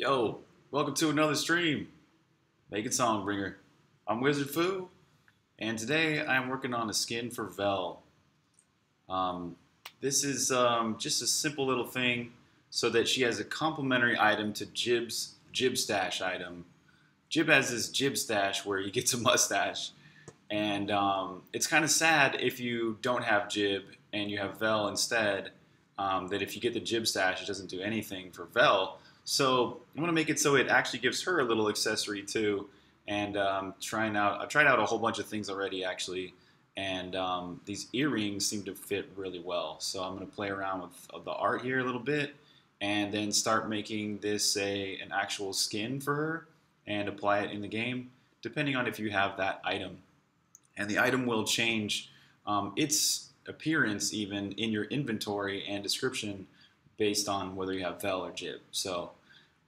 Yo, welcome to another stream. Making Songbringer. I'm Wizard Fu, and today I'm working on a skin for Velle. Um, this is um, just a simple little thing so that she has a complementary item to Jib's Jibstashe item. Jib has this Jibstashe where he gets a mustache, and um, it's kind of sad if you don't have Jib and you have Velle instead. Um, that if you get the Jibstashe, it doesn't do anything for Velle. So I'm gonna make it so it actually gives her a little accessory too. And um, trying out, I've tried out a whole bunch of things already actually, and um, these earrings seem to fit really well. So I'm gonna play around with the art here a little bit, and then start making this a an actual skin for her and apply it in the game, depending on if you have that item. And the item will change um, its appearance even in your inventory and description based on whether you have Velle or Jib. So,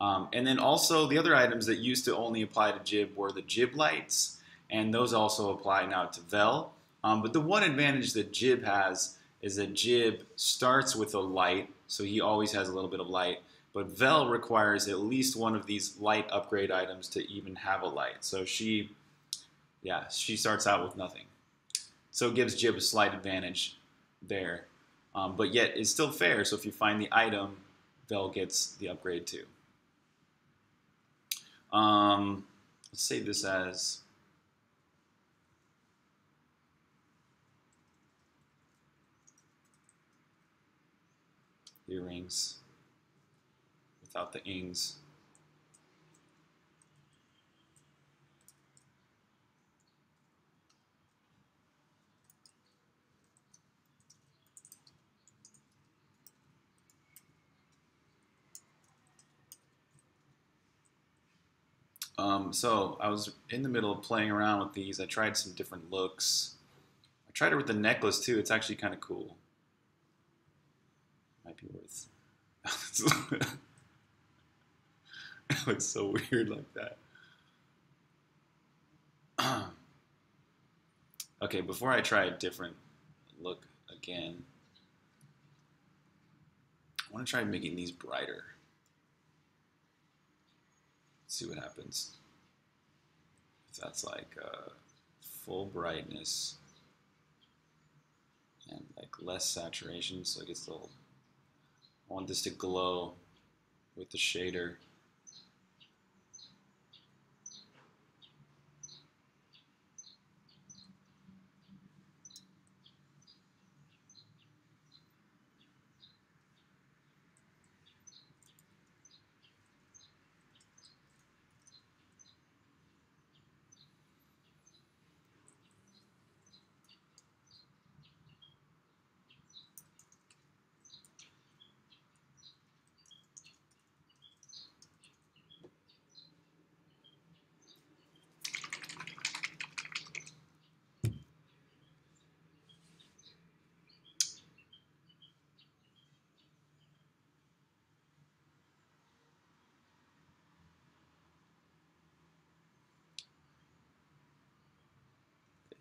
um, and then also the other items that used to only apply to Jib were the Jib lights, and those also apply now to Velle. Um, but the one advantage that Jib has is that Jib starts with a light, so he always has a little bit of light. But Velle requires at least one of these light upgrade items to even have a light. So she, yeah, she starts out with nothing. So it gives Jib a slight advantage there. Um, but yet it's still fair. So if you find the item, Velle gets the upgrade too. Um, let's save this as earrings without the ings. Um, so I was in the middle of playing around with these. I tried some different looks. I tried it with the necklace too. It's actually kind of cool. Might be worth. it looks so weird like that. okay, before I try a different look again, I want to try making these brighter see what happens. If that's like uh, full brightness and like less saturation, so it gets a little. I want this to glow with the shader.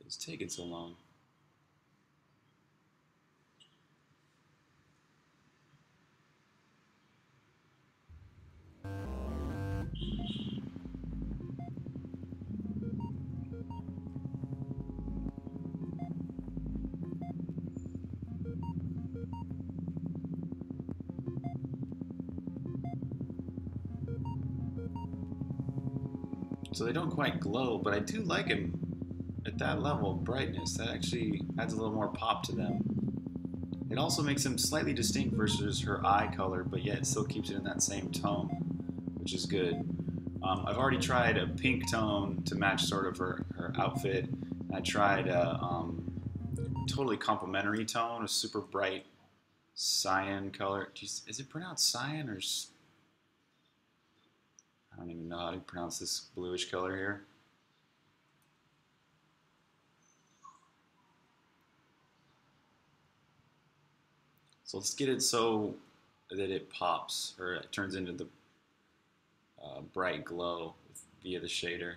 It's taking so long. So they don't quite glow, but I do like him that level of brightness, that actually adds a little more pop to them. It also makes them slightly distinct versus her eye color, but yet it still keeps it in that same tone, which is good. Um, I've already tried a pink tone to match sort of her, her outfit. I tried a um, totally complementary tone, a super bright cyan color. is it pronounced cyan or? I don't even know how to pronounce this bluish color here. So let's get it so that it pops or it turns into the uh, bright glow via the shader.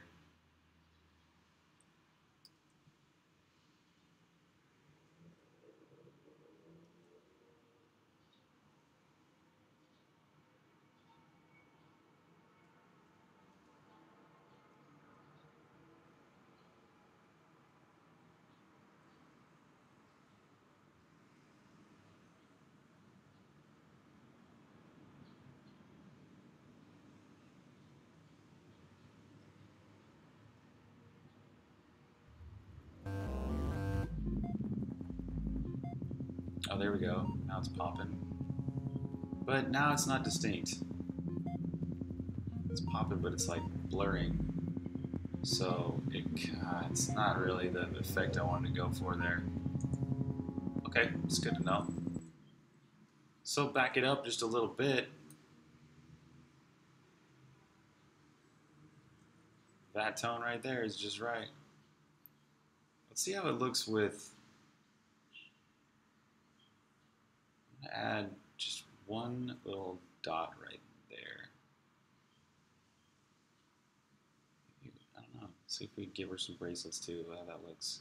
Oh, there we go. Now it's popping. But now it's not distinct. It's popping, but it's like blurring. So it, uh, it's not really the effect I wanted to go for there. Okay, it's good to know. So back it up just a little bit. That tone right there is just right. Let's see how it looks with. Add just one little dot right there. I don't know. See if we give her some bracelets too. How that looks.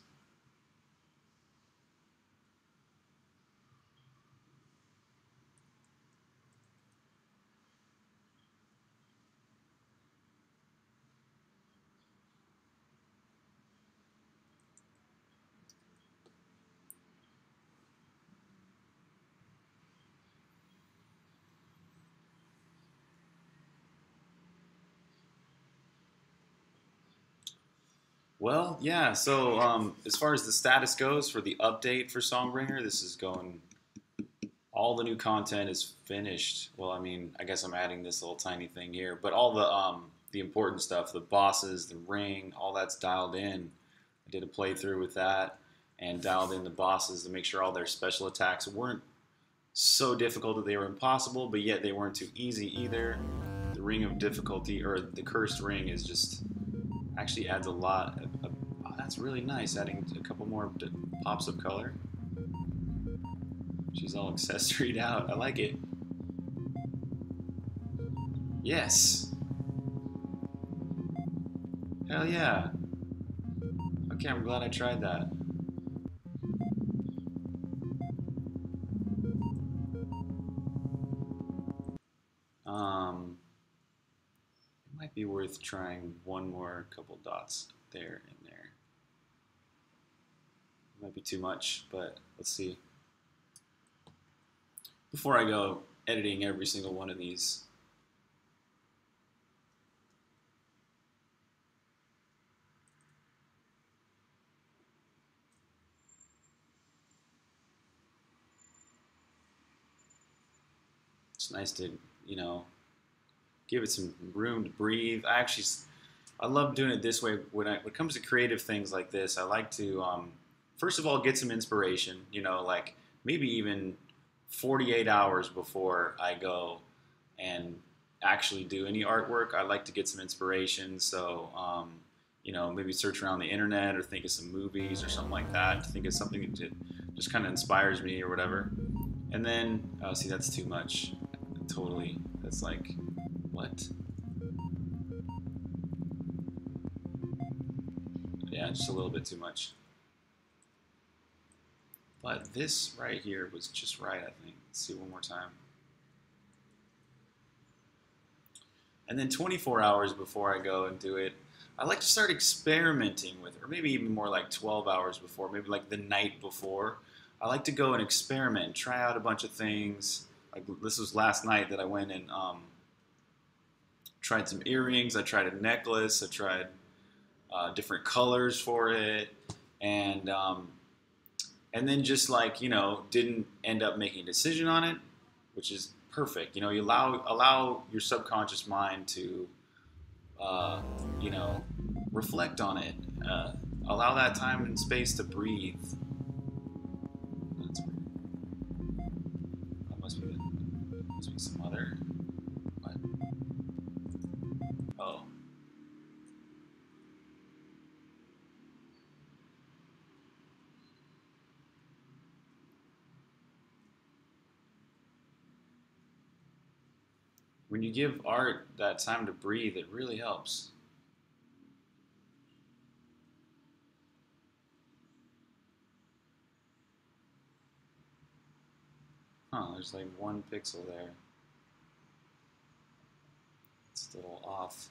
Well, yeah. So um, as far as the status goes for the update for Songbringer, this is going. All the new content is finished. Well, I mean, I guess I'm adding this little tiny thing here, but all the um, the important stuff, the bosses, the ring, all that's dialed in. I did a playthrough with that and dialed in the bosses to make sure all their special attacks weren't so difficult that they were impossible, but yet they weren't too easy either. The ring of difficulty or the cursed ring is just actually adds a lot. Of, of, oh, that's really nice, adding a couple more pops of color. She's all accessoried out. I like it. Yes. Hell yeah. Okay, I'm glad I tried that. Um, might be worth trying one more couple dots there and there. Might be too much, but let's see. Before I go editing every single one of these, it's nice to, you know, give it some room to breathe. I actually, I love doing it this way. When, I, when it comes to creative things like this, I like to, um, first of all, get some inspiration. You know, like maybe even 48 hours before I go and actually do any artwork, I like to get some inspiration. So, um, you know, maybe search around the internet or think of some movies or something like that. Think of something that just kind of inspires me or whatever. And then, oh, see, that's too much. Totally. That's like what? Yeah, just a little bit too much. But this right here was just right, I think. Let's see one more time. And then 24 hours before I go and do it, I like to start experimenting with it, or maybe even more like 12 hours before, maybe like the night before. I like to go and experiment, try out a bunch of things. Like this was last night that I went and um, tried some earrings. I tried a necklace. I tried uh, different colors for it, and um, and then just like you know, didn't end up making a decision on it, which is perfect. You know, you allow allow your subconscious mind to uh, you know reflect on it. Uh, allow that time and space to breathe. When you give art that time to breathe, it really helps. Huh, there's like one pixel there. It's a little off.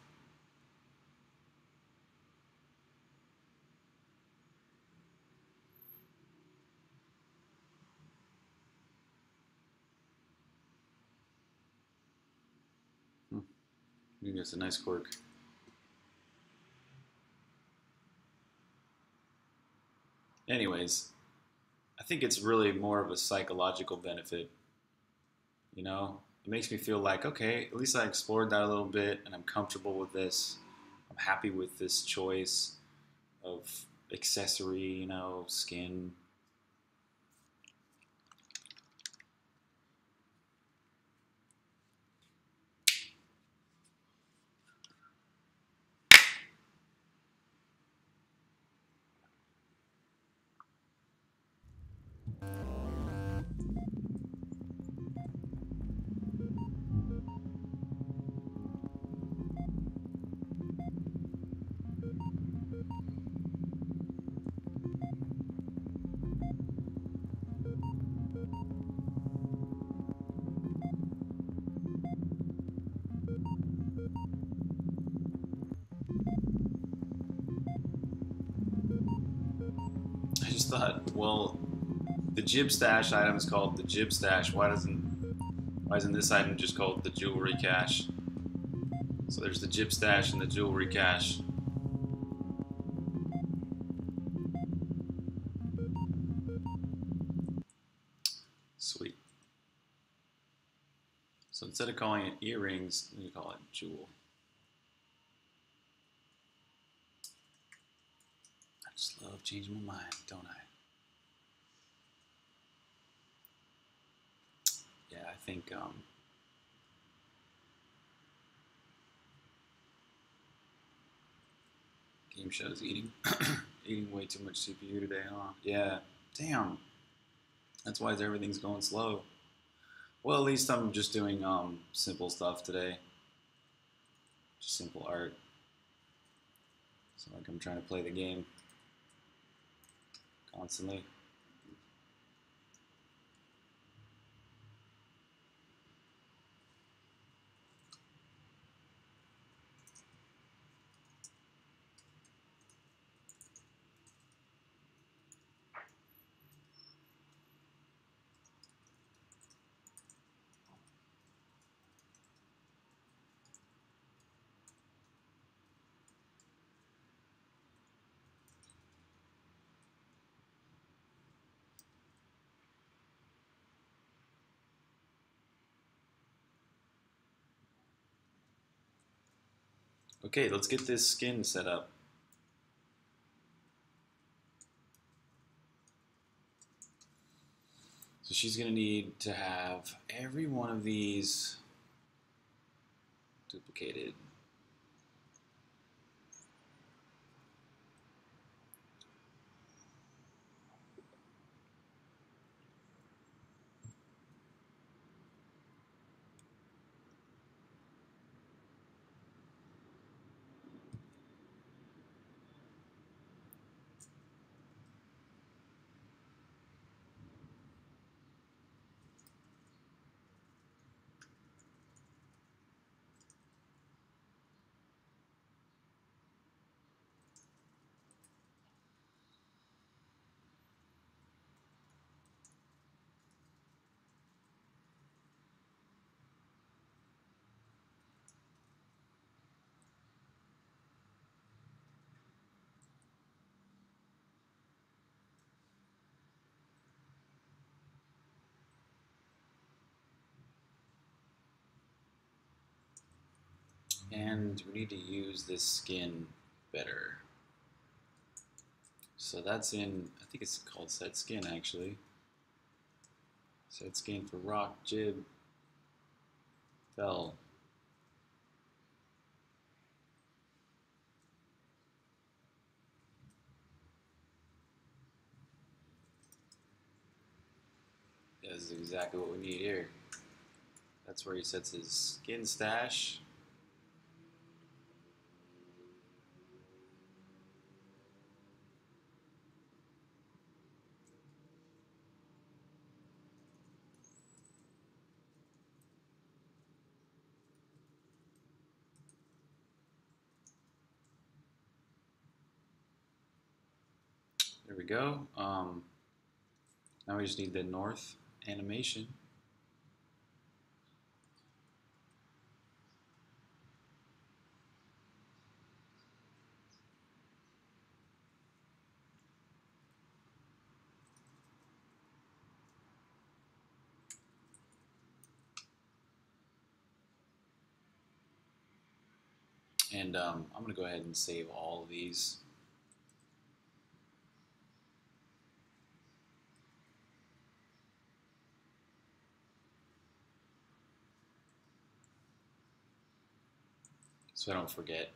Maybe it's a nice quirk. Anyways, I think it's really more of a psychological benefit. You know, it makes me feel like, okay, at least I explored that a little bit and I'm comfortable with this. I'm happy with this choice of accessory, you know, skin. Jib stash item is called the jib stash. Why doesn't why isn't this item just called the jewelry cache? So there's the jib stash and the jewelry cache. Sweet. So instead of calling it earrings, you call it jewel. I just love changing my mind, don't I? Yeah, I think um, game show's eating eating way too much CPU today, huh? Yeah, damn. That's why everything's going slow. Well, at least I'm just doing um, simple stuff today. Just simple art. So like I'm trying to play the game constantly. Okay, let's get this skin set up. So she's gonna need to have every one of these duplicated. And we need to use this skin better. So that's in, I think it's called set skin actually. Set skin for rock, jib, Velle. Is exactly what we need here. That's where he sets his skin stash. There we go. Um, now we just need the north animation. And um, I'm going to go ahead and save all of these So I don't forget.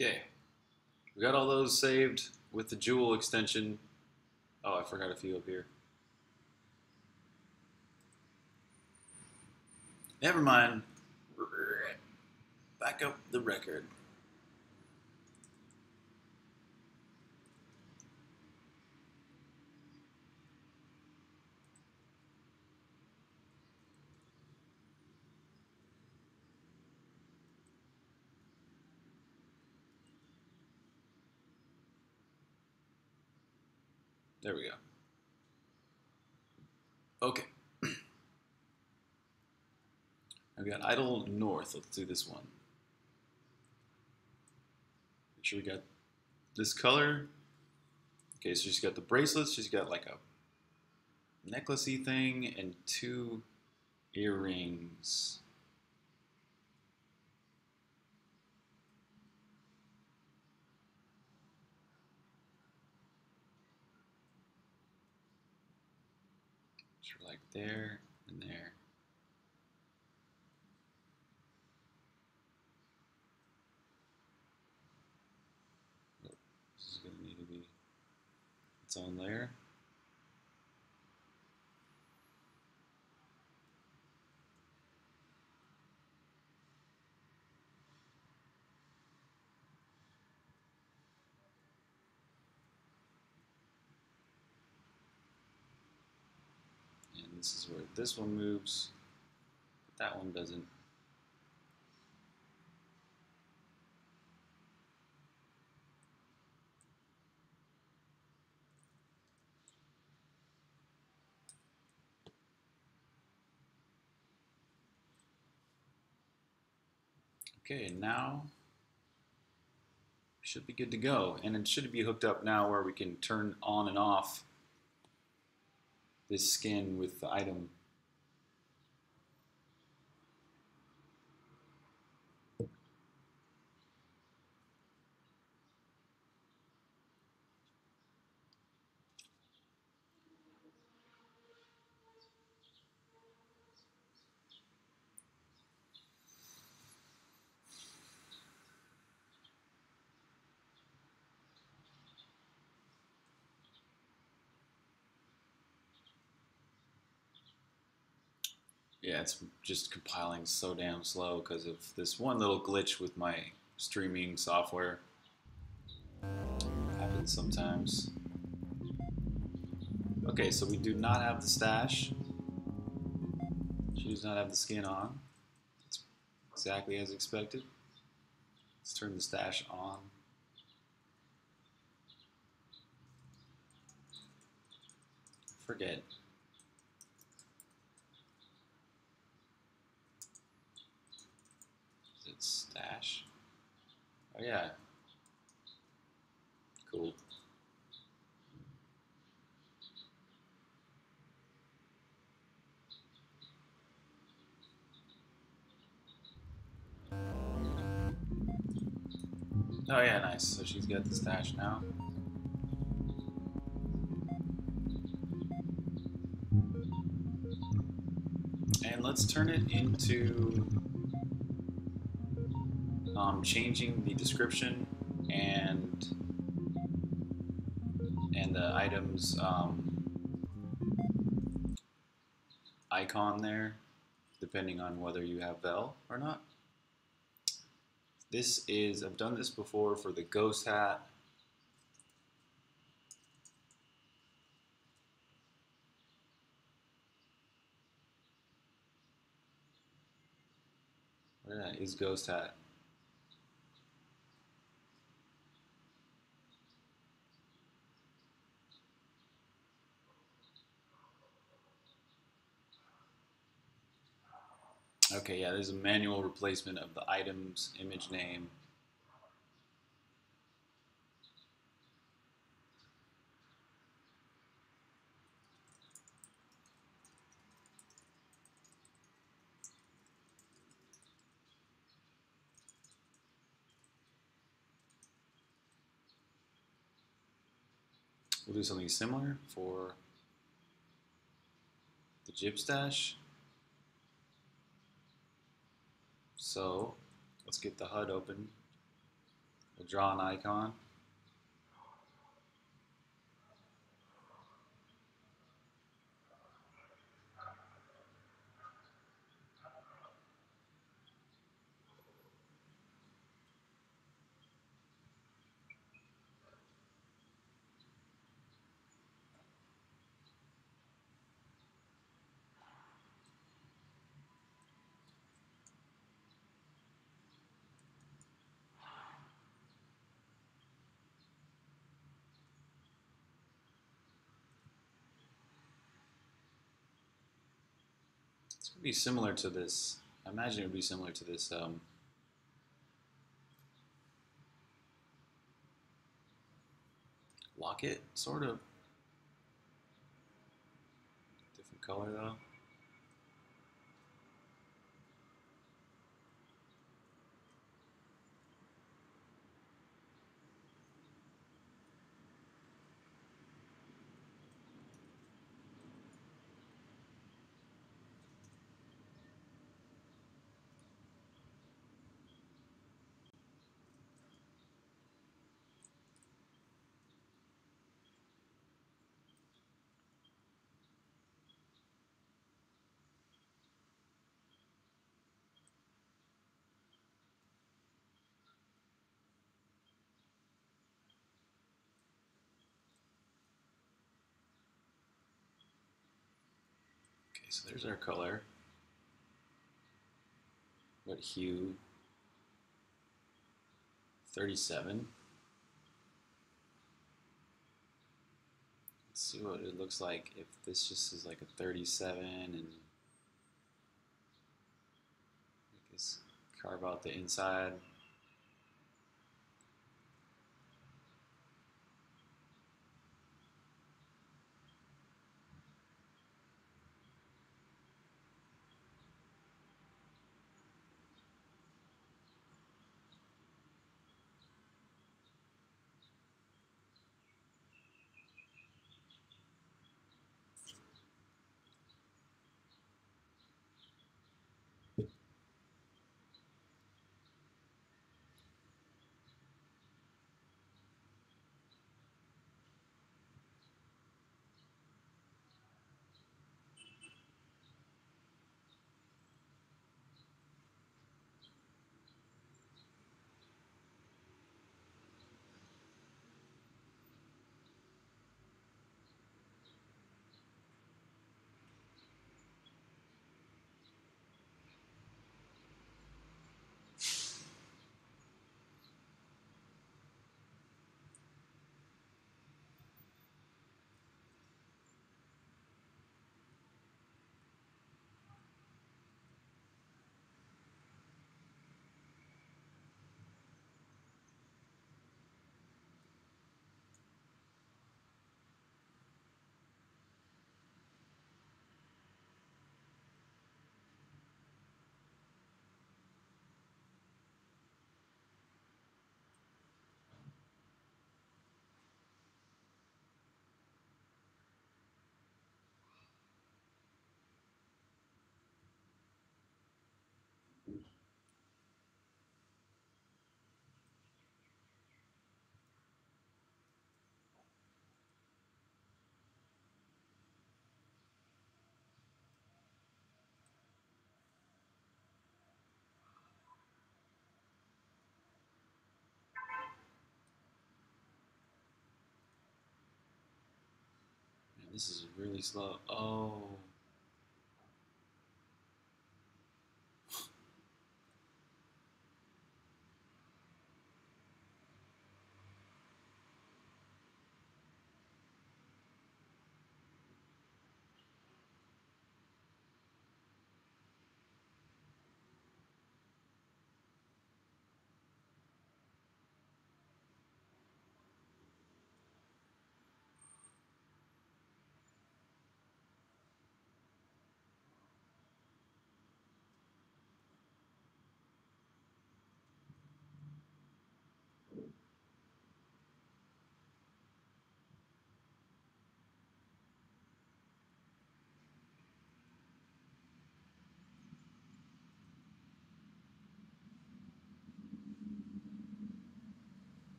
Okay, we got all those saved with the Jewel extension. Oh, I forgot a few up here. Never mind. Back up the record. There we go. Okay. I've got Idle North. Let's do this one. Make sure we got this color. Okay, so she's got the bracelets. She's got like a necklacey thing and two earrings. Sort of like there and there. This is going to need to be its own layer. This is where this one moves, but that one doesn't. Okay, now should be good to go. And it should be hooked up now where we can turn on and off this skin with the item. Yeah, it's just compiling so damn slow because of this one little glitch with my streaming software. Happens sometimes. Okay, so we do not have the stash. She does not have the skin on. It's exactly as expected. Let's turn the stash on. Forget. Is it stash? Oh yeah. Cool. Oh yeah, nice. So she's got the stash now. And let's turn it into um, changing the description and and the items um, icon there, depending on whether you have Velle or not. This is, I've done this before for the ghost hat. Yeah, is ghost hat. Okay, yeah, there's a manual replacement of the item's image name. We'll do something similar for the jib stash. So let's get the HUD open. We'll draw an icon. Be similar to this. I imagine it would be similar to this um, locket, sort of. Different color though. Okay, so there's our color. What hue? 37. Let's see what it looks like if this just is like a 37 and carve out the inside. This is really slow. Oh.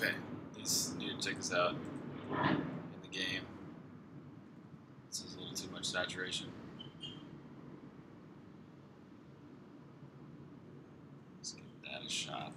Okay, need to check this out in the game. This is a little too much saturation. Let's give that a shot.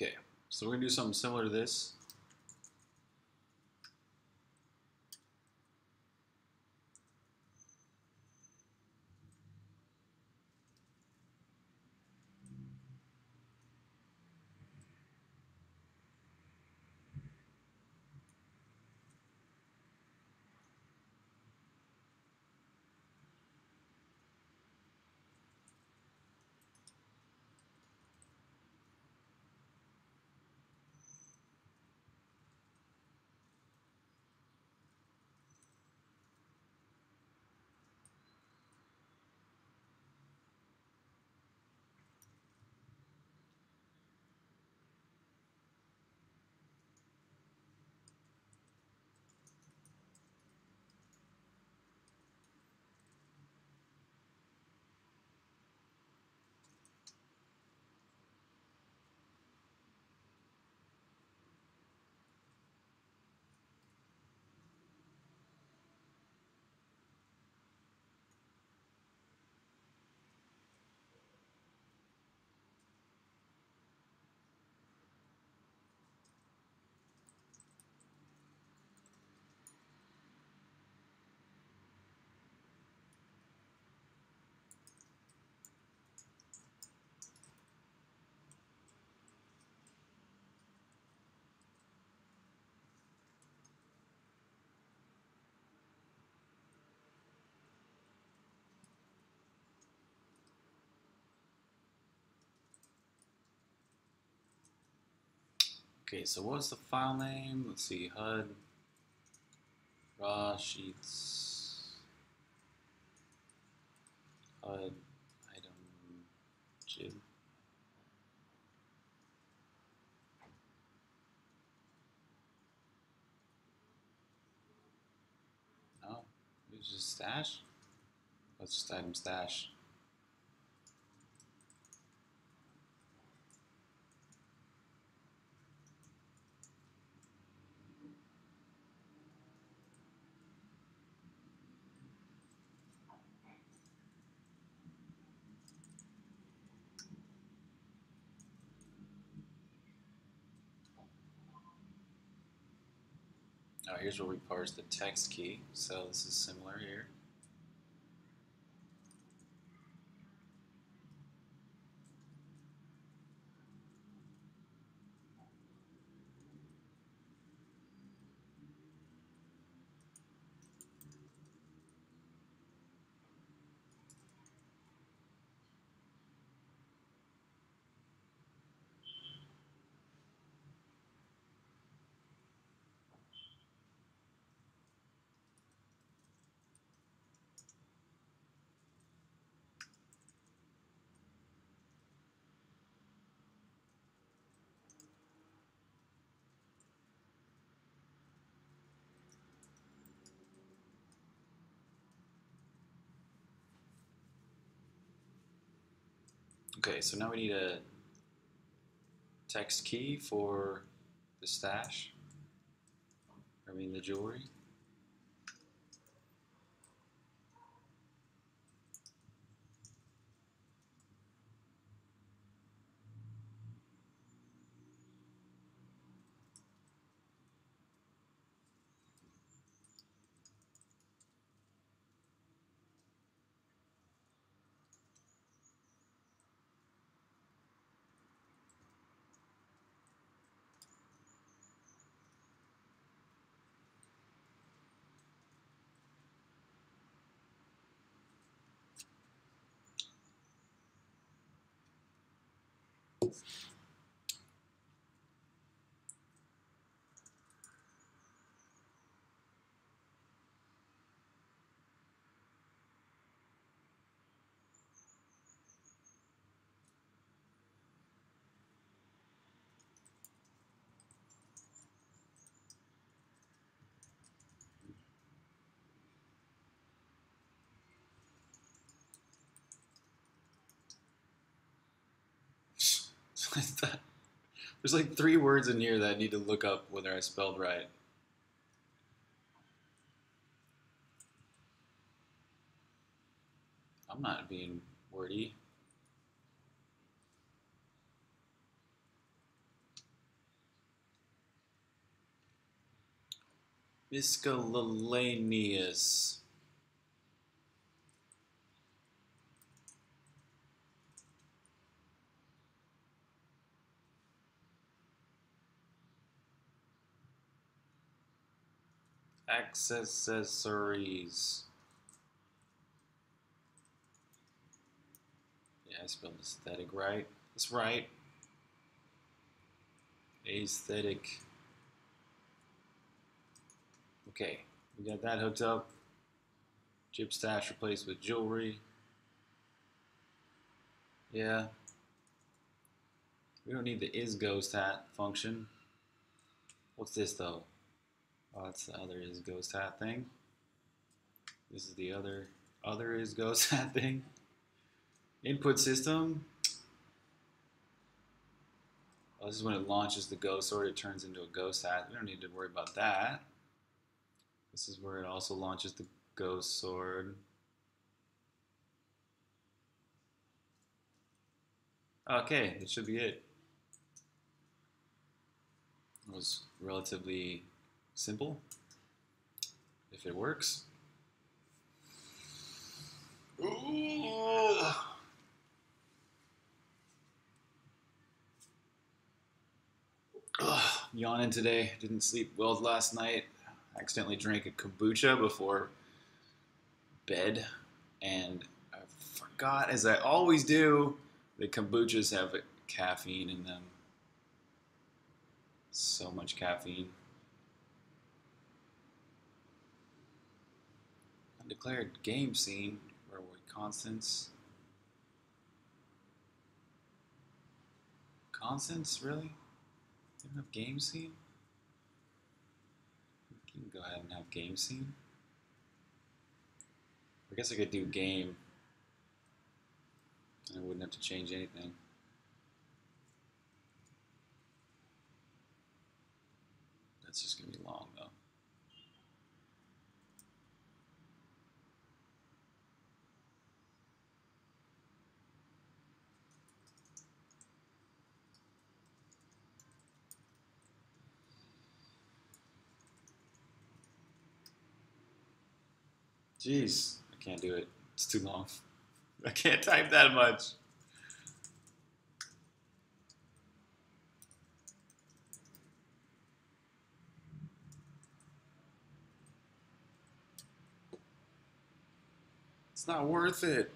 Okay, so we're gonna do something similar to this. Okay, so what's the file name? Let's see, HUD, raw sheets, HUD, item, jib. No, it was just stash. Let's just item stash. Here's where we parse the text key. So this is similar here. Okay, so now we need a text key for the stash. I mean the jewelry. There's like three words in here that I need to look up whether I spelled right. I'm not being wordy. Miscellaneous. Accessories. Yeah, I spelled aesthetic right. That's right. Aesthetic. Okay, we got that hooked up. Jibstashe replaced with jewelry. Yeah. We don't need the is ghost hat function. What's this though? That's the other is ghost hat thing. This is the other other is ghost hat thing. Input system. Oh, this is when it launches the ghost sword, it turns into a ghost hat. We don't need to worry about that. This is where it also launches the ghost sword. Okay, that should be it. It was relatively simple if it works. Ooh. Ugh, yawning today. Didn't sleep well last night. Accidentally drank a kombucha before bed, and I forgot, as I always do, that kombuchas have caffeine in them. So much caffeine. Undeclared game scene. Where we Constance? Constance, really? Don't have game scene? You can go ahead and have game scene. I guess I could do game. I wouldn't have to change anything. That's just going to be long though. Jeez, I can't do it. It's too long. I can't type that much. It's not worth it.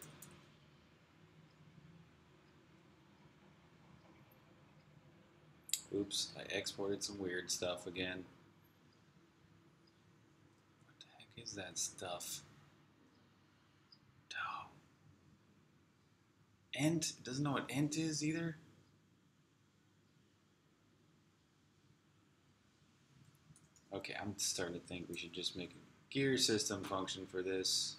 Oops, I exported some weird stuff again. What the heck is that stuff? Oh. Ent doesn't know what ent is either. Okay, I'm starting to think we should just make a gear system function for this.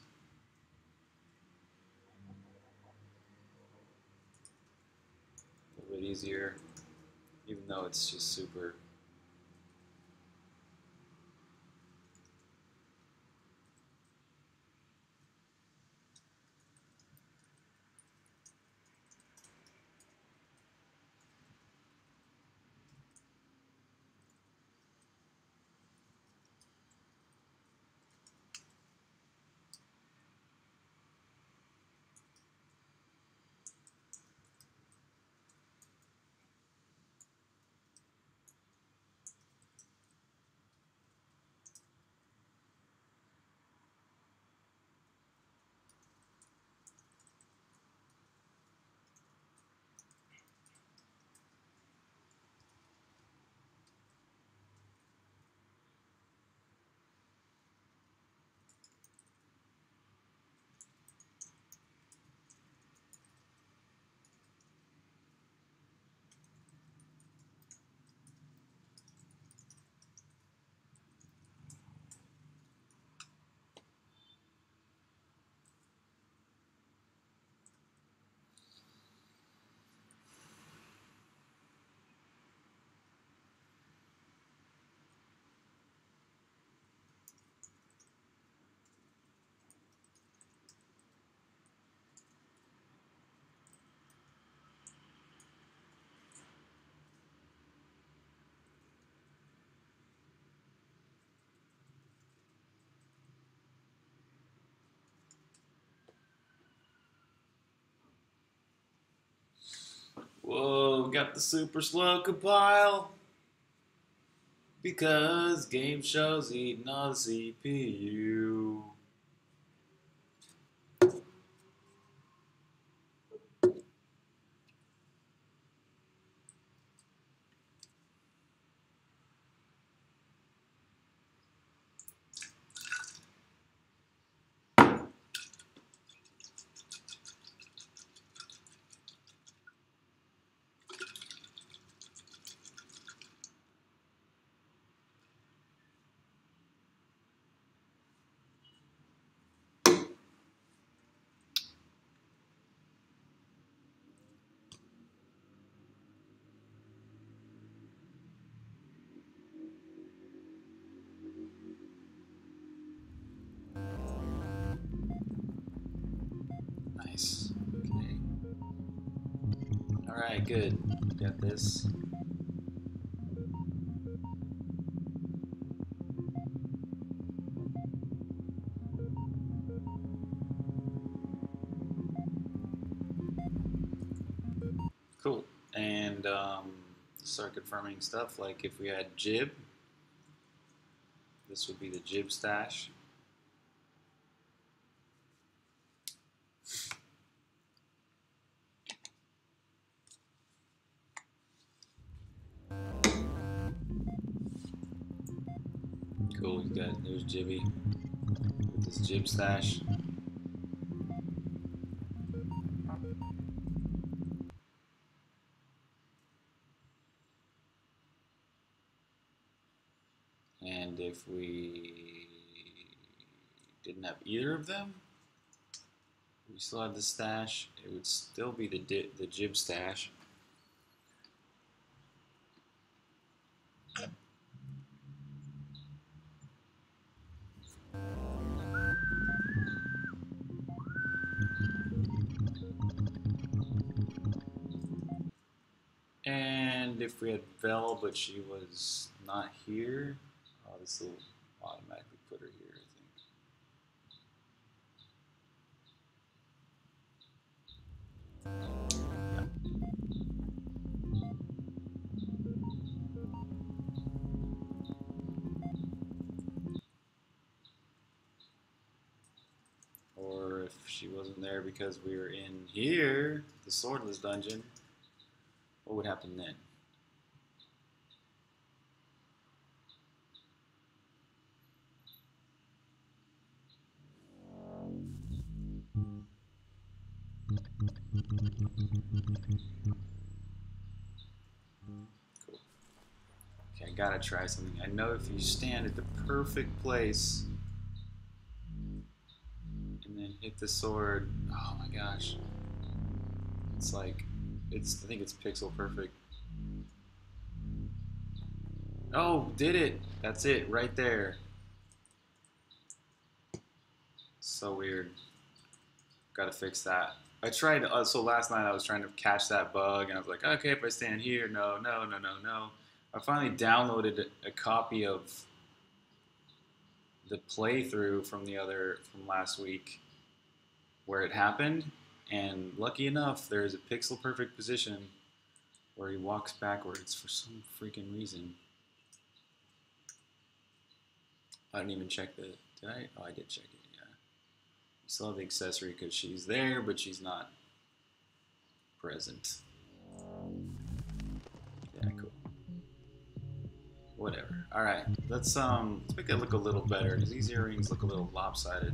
A little bit easier, even though it's just super Whoa, got the super slow compile. Because game shows eating all the CPU. Alright, good. Got this. Cool. And um, start confirming stuff like if we had jib, this would be the Jibstashe. There's Jibby with his Jibstashe. And if we didn't have either of them, we still had the stash. It would still be the the Jibstashe. Velle, but she was not here, oh, this will automatically put her here, I think. Yeah. Or if she wasn't there because we were in here, the swordless dungeon, what would happen then? Gotta try something. I know if you stand at the perfect place and then hit the sword, oh my gosh. It's like, it's, I think it's pixel perfect. Oh, did it! That's it, right there. So weird. Gotta fix that. I tried, uh, so last night I was trying to catch that bug and I was like, okay, if I stand here, no, no, no, no, no. I finally downloaded a, copy of the playthrough from the other, from last week where it happened. And lucky enough, there's a pixel perfect position where he walks backwards for some freaking reason. I didn't even check the, did I? Oh, I did check it, yeah. Still have the accessory because she's there, but she's not present. Yeah, cool. Whatever. All right, let's um, let's make it look a little better because these earrings look a little lopsided.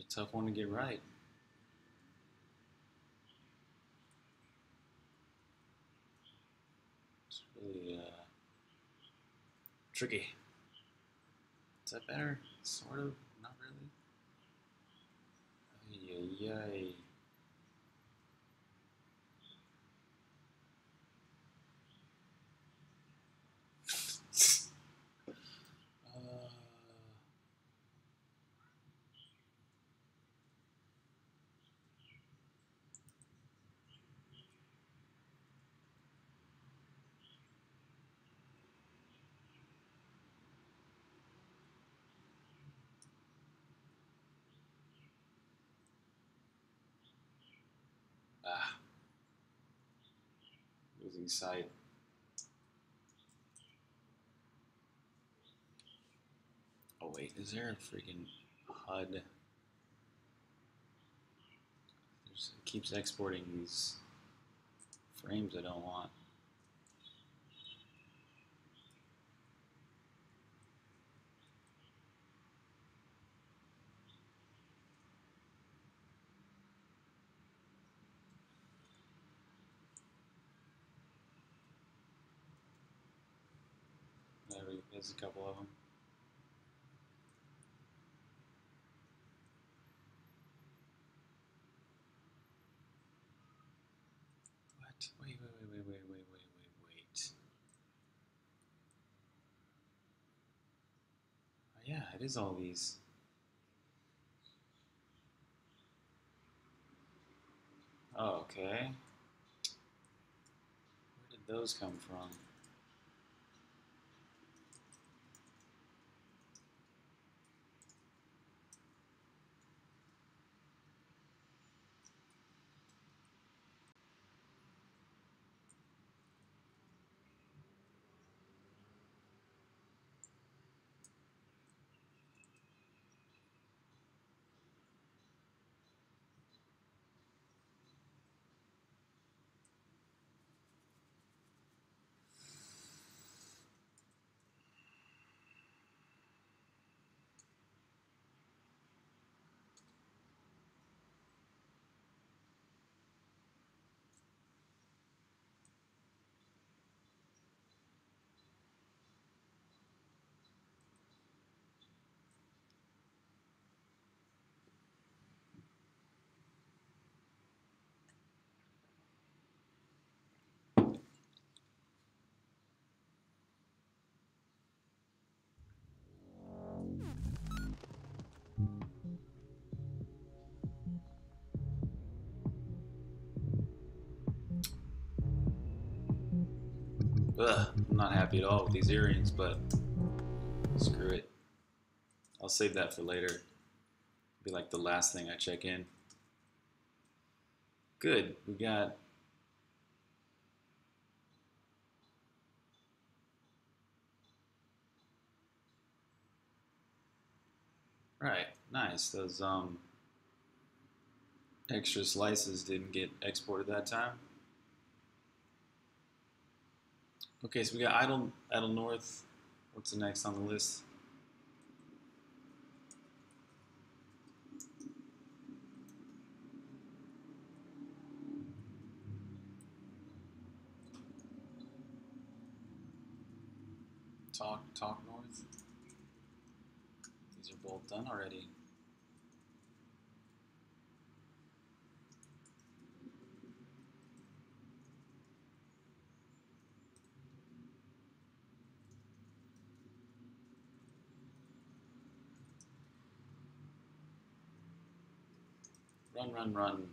a tough one to get right. It's really uh, tricky. Is that better? Sort of. Not really. Yeah. Yeah. Sight. Oh wait, is there a freaking HUD? It keeps exporting these frames I don't want. We, there's a couple of them. What? Wait, wait, wait, wait, wait, wait, wait, wait, wait. Oh, yeah, it is all these. Oh, okay. Where did those come from? Ugh, I'm not happy at all with these earrings, but screw it. I'll save that for later. Be like the last thing I check in. Good, we got. Right, nice. Those um extra slices didn't get exported that time. Okay, so we got Idle, Idle North. What's the next on the list? Talk, Talk North. These are both done already. Run, run,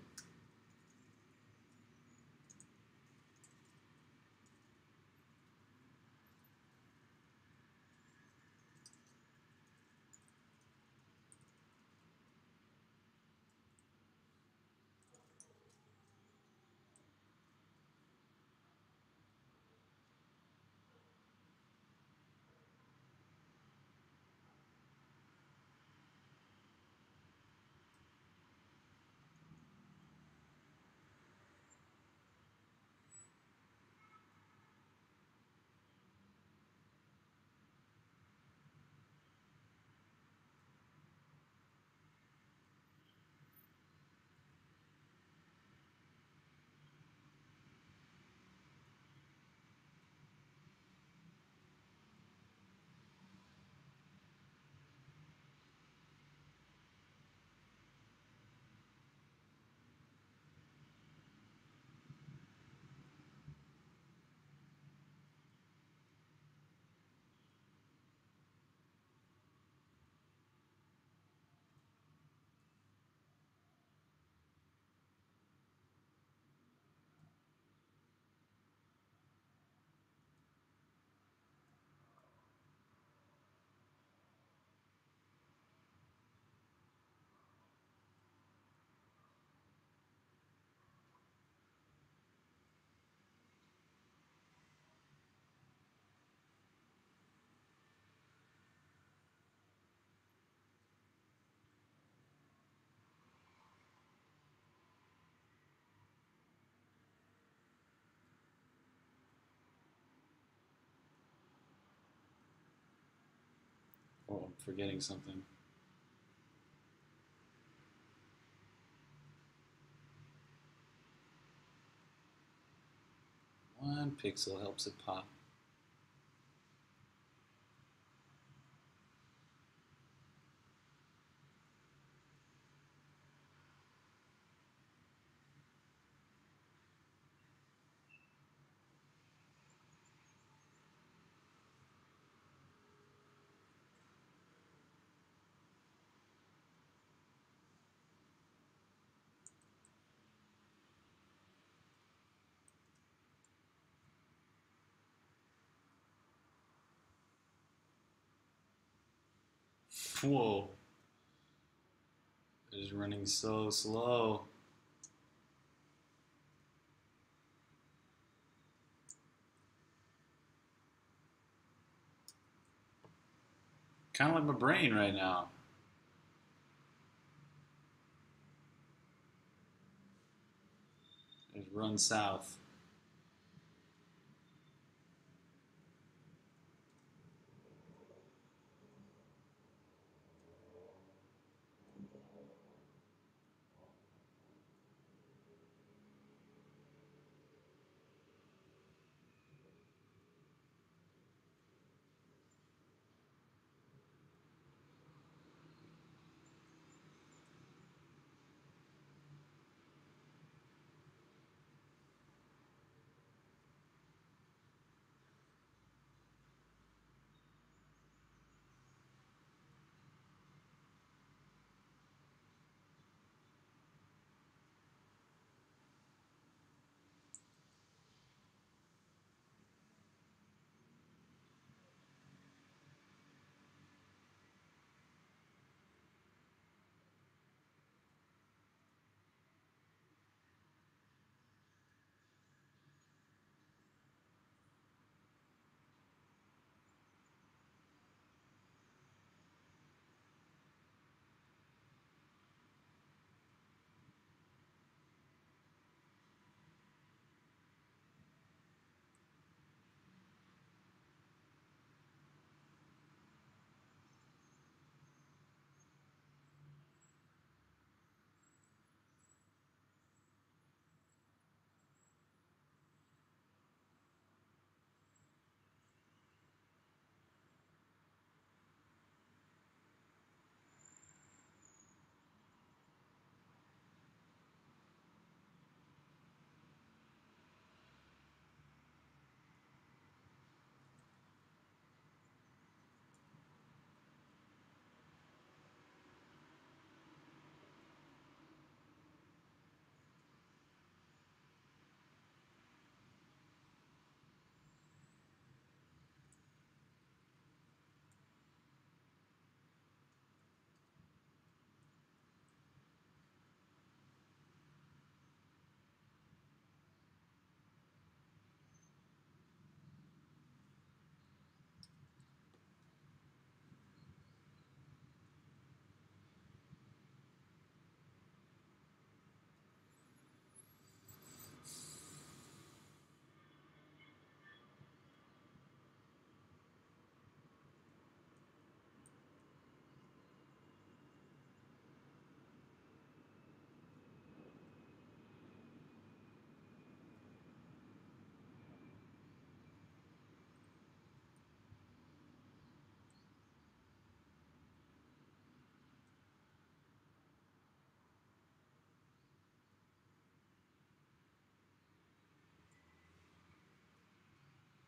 forgetting something. One pixel helps it pop. Whoa. It is running so slow. Kind of like my brain right now. It runs south.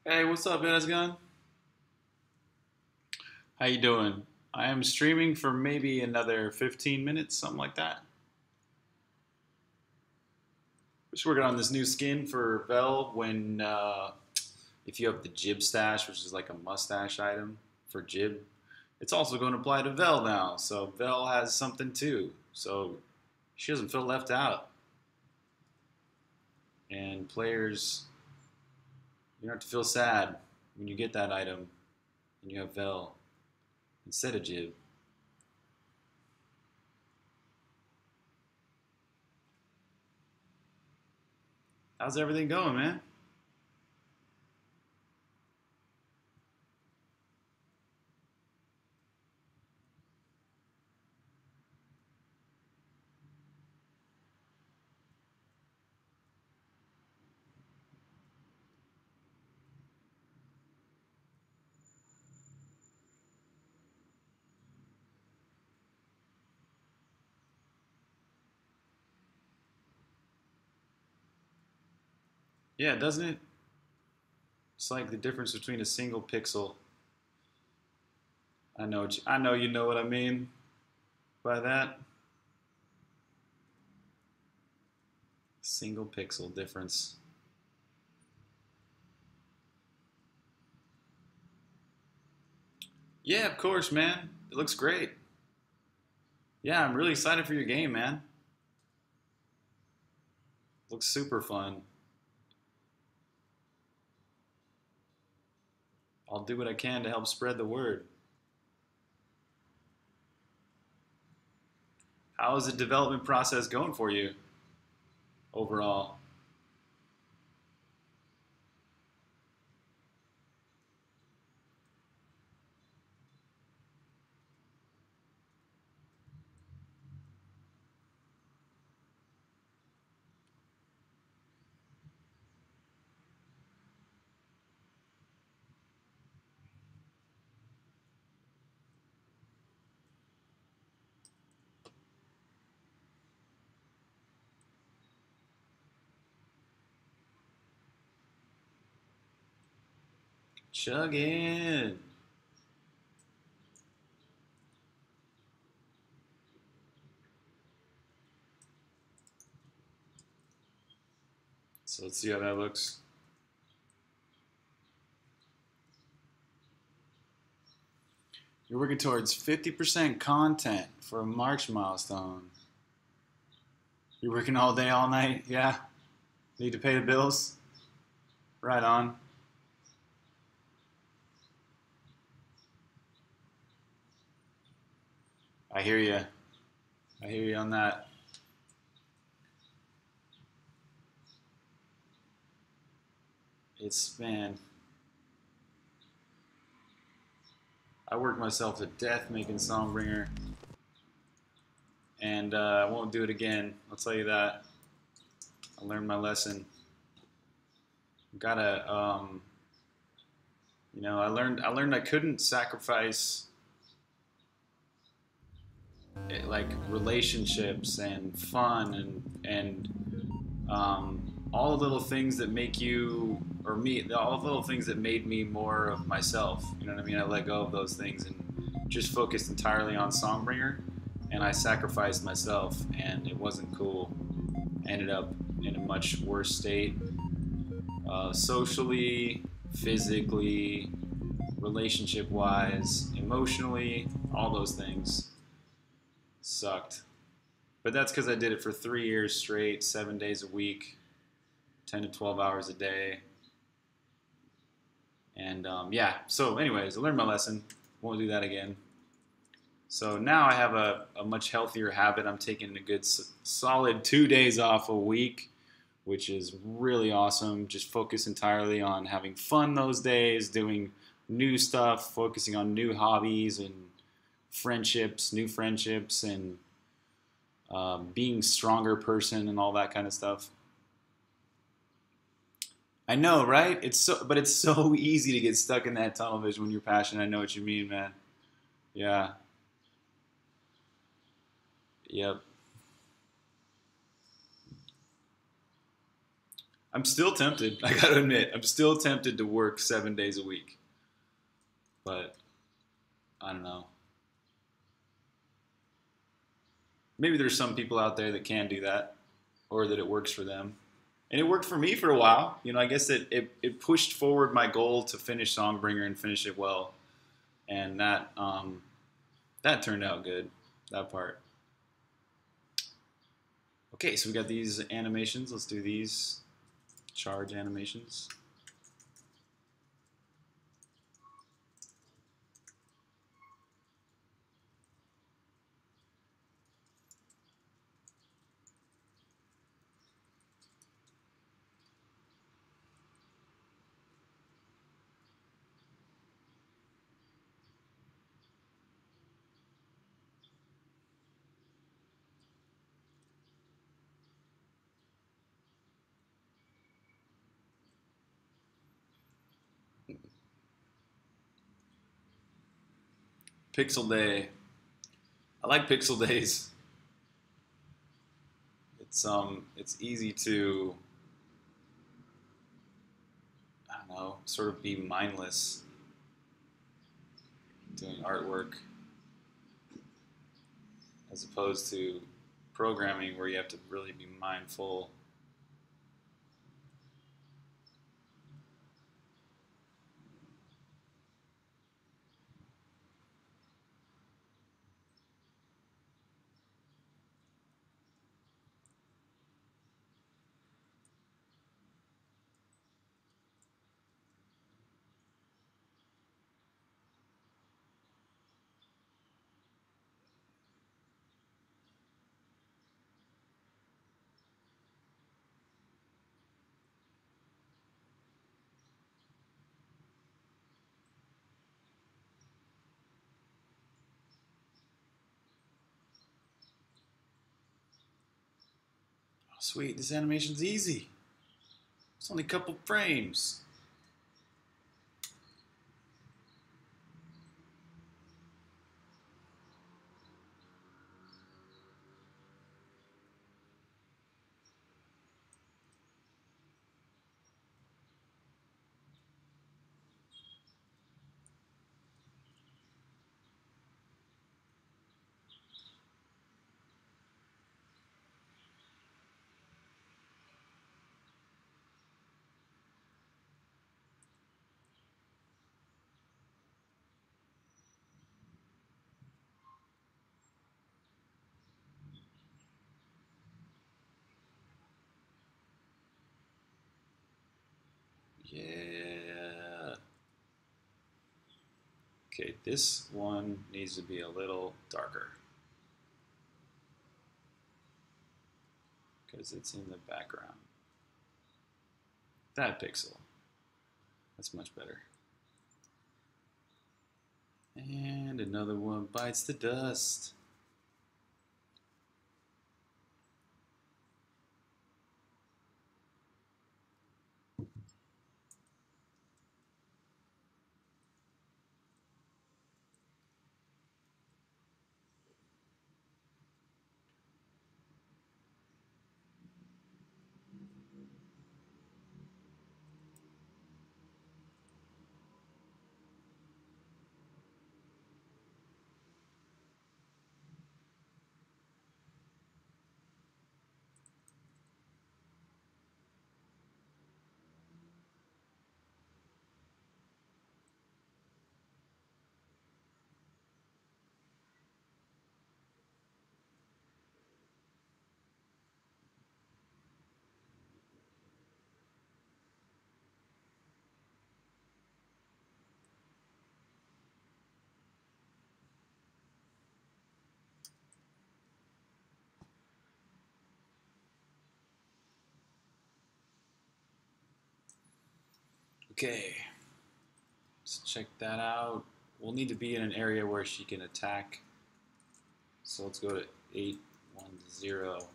Hey, what's up? How's it? How you doing? I am streaming for maybe another 15 minutes, something like that. Just working on this new skin for Velle when uh, if you have the Jibstashe, which is like a mustache item for Jib, it's also going to apply to Velle now. So Velle has something too. So she doesn't feel left out. And players, you don't have to feel sad when you get that item and you have Velle instead of Jib. How's everything going, man? Yeah, doesn't it? It's like the difference between a single pixel. I know, I know you know what I mean by that. Single pixel difference. Yeah, of course, man. It looks great. Yeah, I'm really excited for your game, man. Looks super fun. I'll do what I can to help spread the word. How is the development process going for you overall? Chugging. So let's see how that looks. You're working towards 50% content for a March milestone. You're working all day, all night, yeah? Need to pay the bills? Right on. I hear you. I hear you on that. It's man. I worked myself to death making Songbringer, and uh, I won't do it again. I'll tell you that. I learned my lesson. Gotta, um, you know, I learned. I learned I couldn't sacrifice like relationships and fun and and um, all the little things that make you or me all the little things that made me more of myself you know what i mean? I let go of those things and just focused entirely on songbringer and i sacrificed myself and it wasn't cool. Ended up in a much worse state uh, socially physically relationship wise emotionally all those things sucked. But that's because I did it for three years straight, seven days a week, 10 to 12 hours a day. And um, yeah, so, anyways, I learned my lesson. Won't do that again. So now I have a, a much healthier habit. I'm taking a good solid two days off a week, which is really awesome. Just focus entirely on having fun those days, doing new stuff, focusing on new hobbies and friendships, new friendships, and um, being stronger person and all that kind of stuff. I know, right? It's so, but it's so easy to get stuck in that tunnel vision when you're passionate. I know what you mean, man. Yeah. Yep. I'm still tempted. I gotta admit, I'm still tempted to work seven days a week. But I don't know. Maybe there's some people out there that can do that or that it works for them. And it worked for me for a while. You know, I guess it, it, it pushed forward my goal to finish Songbringer and finish it well. And that um, that turned out good, that part. Okay, so we got these animations. Let's do these charge animations. Pixel Day. I like Pixel Days. It's um, it's easy to I don't know, sort of be mindless doing artwork as opposed to programming where you have to really be mindful. Oh, sweet, this animation's easy. It's only a couple frames. Yeah. Okay, this one needs to be a little darker. Because it's in the background. That pixel. That's much better. And another one bites the dust. Okay, let's check that out. We'll need to be in an area where she can attack. So let's go to 810.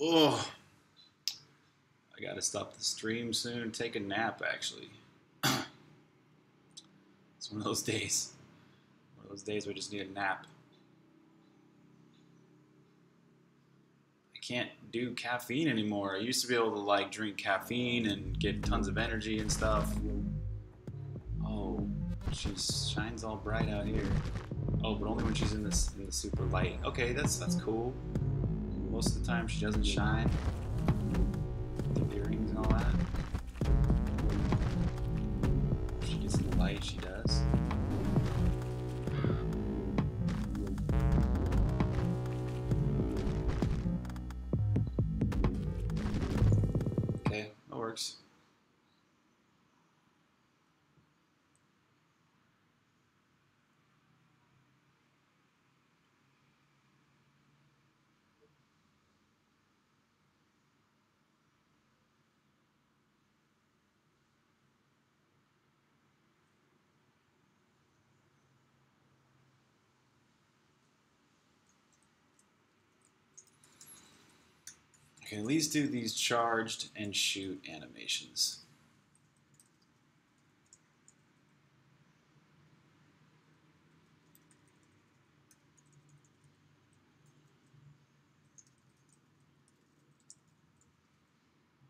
Oh, gotta stop the stream soon. Take a nap, actually. it's one of those days. One of those days I just need a nap. I can't do caffeine anymore. I used to be able to like drink caffeine and get tons of energy and stuff. Oh, she shines all bright out here. Oh, but only when she's in this in the super light. Okay, that's that's cool. Most of the time she doesn't shine. All that. She gets the light, she does. Okay, that works. I can at least do these charged and shoot animations.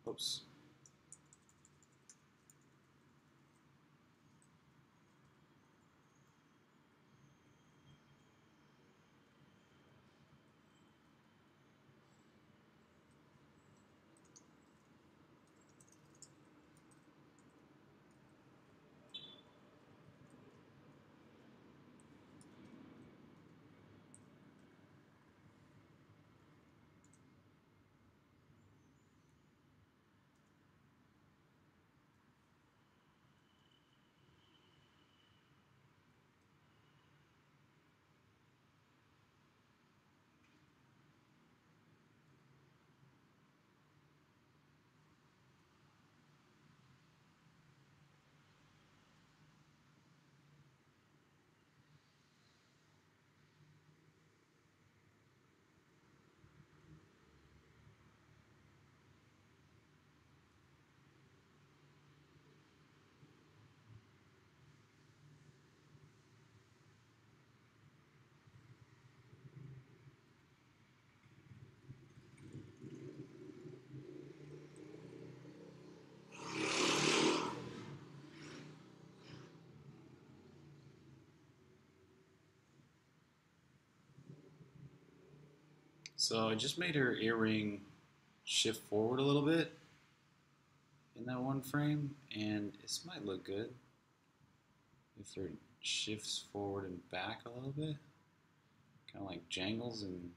Oops. So I just made her earring shift forward a little bit in that one frame, and this might look good if it shifts forward and back a little bit, kind of like jangles and.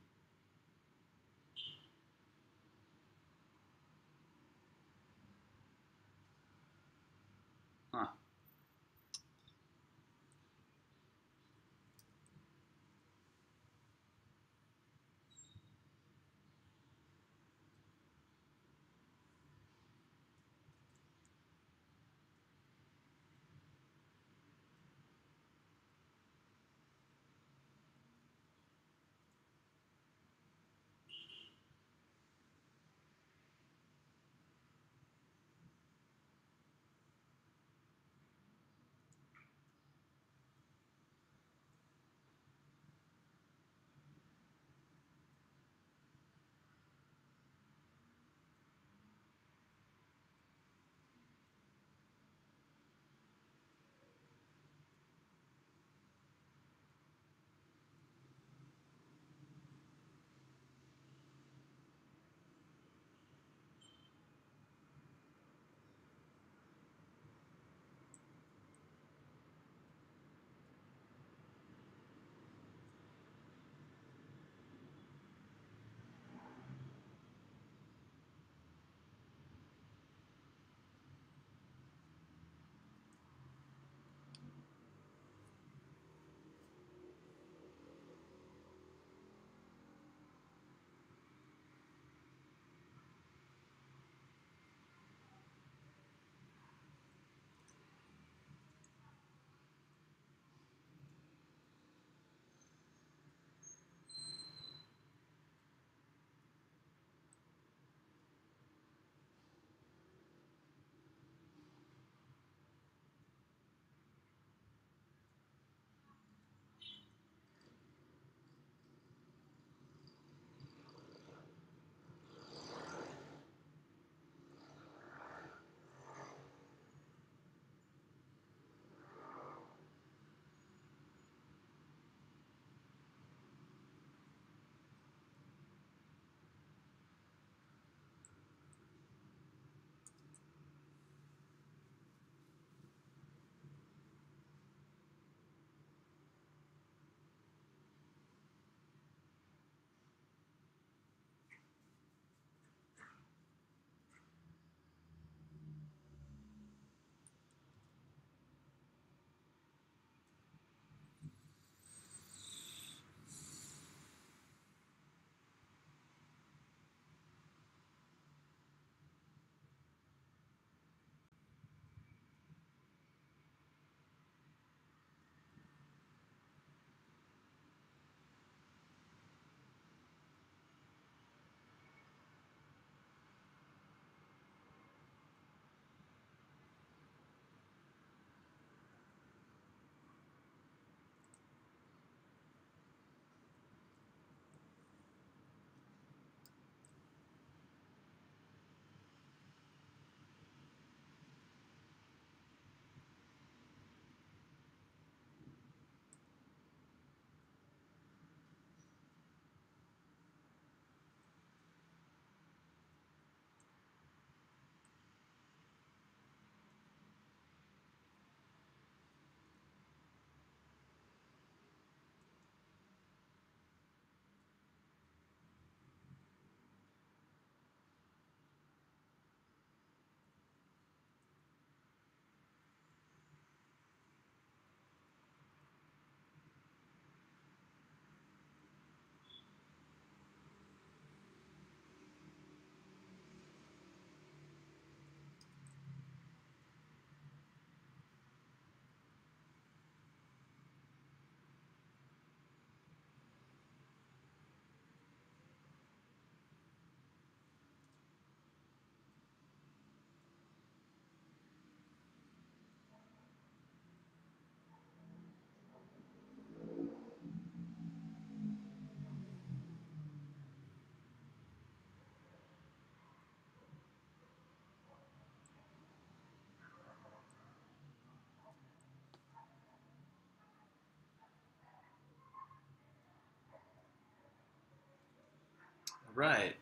Right.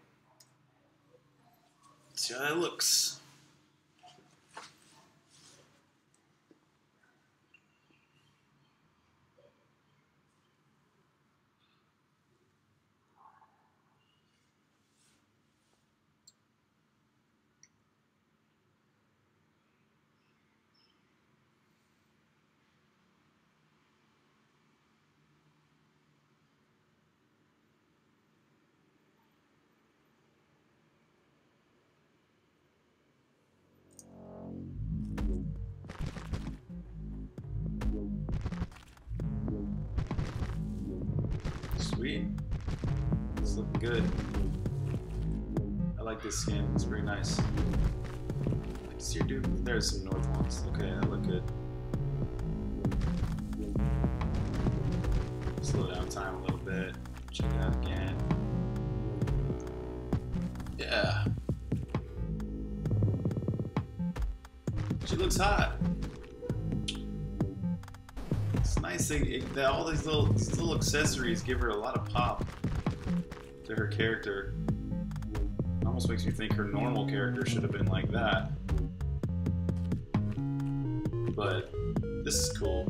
See how that looks. Sweet. It's looking good. I like this skin. It's pretty nice. I see your dude. There's some north ones. Okay, that look good. Slow down time a little bit. Check it out again. Yeah. She looks hot. That, it- that all these little these little accessories give her a lot of pop to her character. It almost makes me think her normal character should have been like that. But this is cool.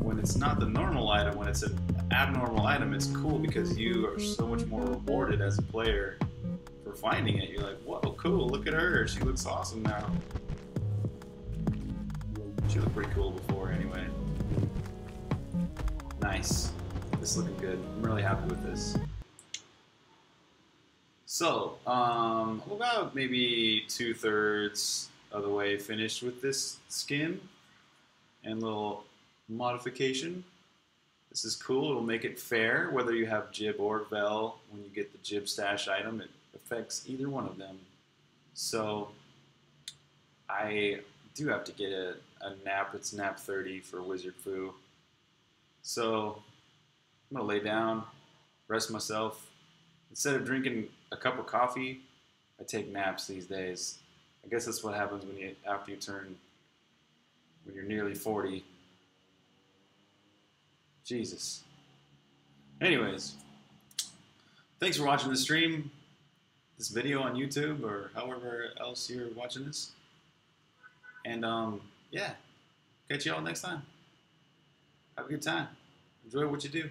When it's not the normal item, when it's an abnormal item, it's cool because you are so much more rewarded as a player for finding it. You're like, whoa, cool, look at her. She looks awesome now. She looked pretty Nice. This is looking good. I'm really happy with this. So, um, about maybe two thirds of the way finished with this skin and little modification. This is cool. It'll make it fair whether you have Jib or Velle. When you get the Jibstashe item, it affects either one of them. So, I do have to get a, a nap. It's nap 30 for Wizard Fu. So I'm gonna lay down, rest myself. Instead of drinking a cup of coffee, I take naps these days. I guess that's what happens when you after you turn when you're nearly 40. Jesus. Anyways, thanks for watching the stream, this video on YouTube or however else you're watching this. And um, yeah, catch y'all next time. Have a good time. Enjoy what you do.